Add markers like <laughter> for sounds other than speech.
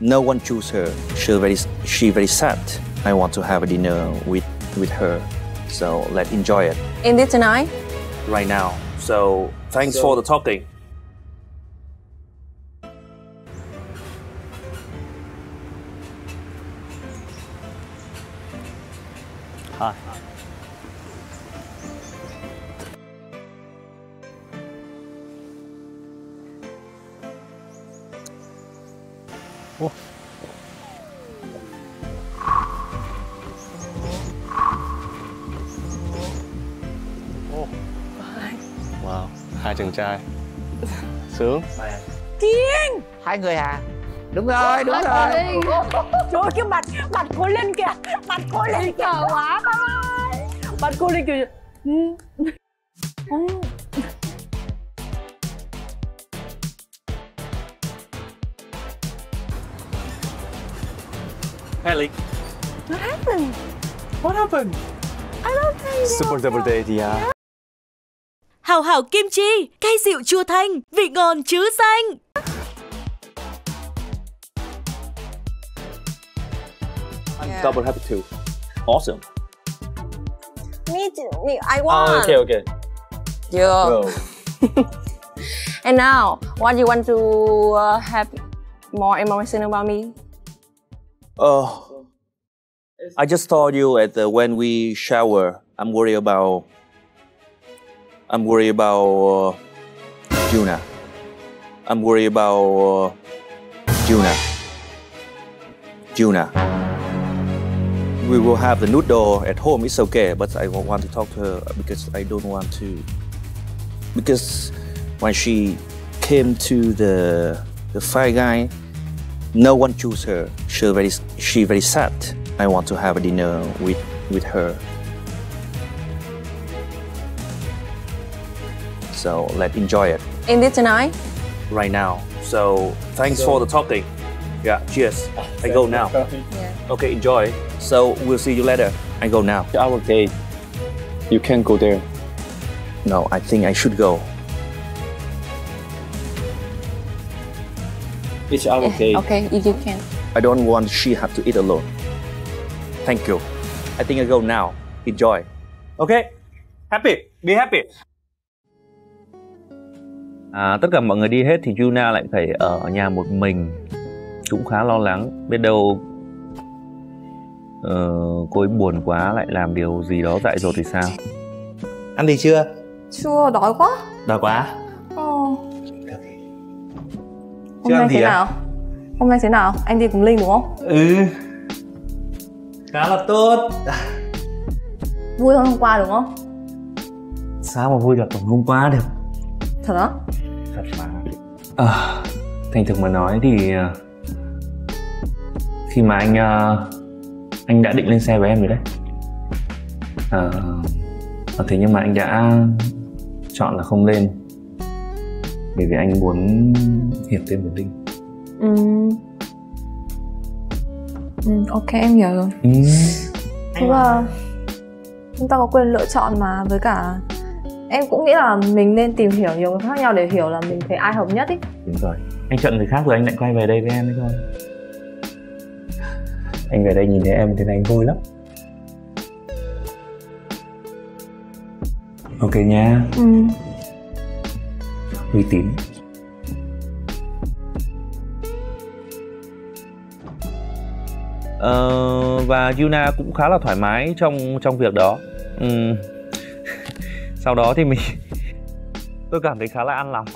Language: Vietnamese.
no one choose her. She very she very sad. I want to have a dinner with with her. So let's enjoy it In this tonight? right now. So thanks for the talking. Hi. Ủa? Wow, hai chàng trai. Sướng. Hai người à? Đúng rồi đúng rồi. Trời ơi, cái mặt mặt cô Linh kìa. Mặt cô Linh kìa. Quá bye bye Mặt cô Linh kìa Ellie What happened? What happened? I don't think Super double date, yeah Hào hảo kim chi, cay dịu chua thanh, vị ngon chứ xanh. I'm double happy too. Awesome. Me too. Me, I want. Oh, okay, okay Yeah. <laughs> And now, what do you want to uh, have more information about me? Oh, I just told you at the, when we shower. I'm worried about. I'm worried about uh, Juna. I'm worried about uh, Juna. Juna. We will have the noodle at home. It's okay, but I won't want to talk to her because I don't want to. Because when she came to the the fire guy, no one choose her. She very she very sad. I want to have a dinner with with her. So let's enjoy it In this tonight? right now. So thanks for the talking. Yeah, cheers. I go now. Yeah. Okay, enjoy. So we'll see you later. I go now. Our date You can't go there No, I think I should go. It's our date Okay, you, you can. I don't want she have to eat alone. Thank you. I think I go now. Enjoy. Ok, happy, be happy. À, tất cả mọi người đi hết thì Yuna lại phải ở nhà một mình cũng khá lo lắng biết đâu ờ, cô ấy buồn quá lại làm điều gì đó dại dột thì sao Ăn gì chưa? Chưa, đói quá Đói quá Ờ. Hôm nay thế à? nào? Hôm nay thế nào? Anh đi cùng Linh đúng không? Ừ Khá là tốt Vui hơn hôm qua đúng không? Sao mà vui được còn hôm qua được Thật á? Thật mà à, thành thực mà nói thì ờ, khi mà anh ờ, anh đã định lên xe với em rồi đấy ờ, thế nhưng mà anh đã chọn là không lên bởi vì anh muốn hiểu thêm về linh. Ừ. Ừ, ok em hiểu rồi. Ừ. Đúng là chúng ta có quyền lựa chọn mà với cả em cũng nghĩ là mình nên tìm hiểu nhiều người khác nhau để hiểu là mình thấy ai hợp nhất ý. Đúng rồi. Anh chọn người khác rồi anh lại quay về đây với em đấy thôi. Anh về đây nhìn thấy em này anh vui lắm. Ok nha. Ừ uy tín. Ờ, và Yuna cũng khá là thoải mái trong trong việc đó. Ừm. <laughs> sau đó thì mình <laughs> tôi cảm thấy khá là an lòng.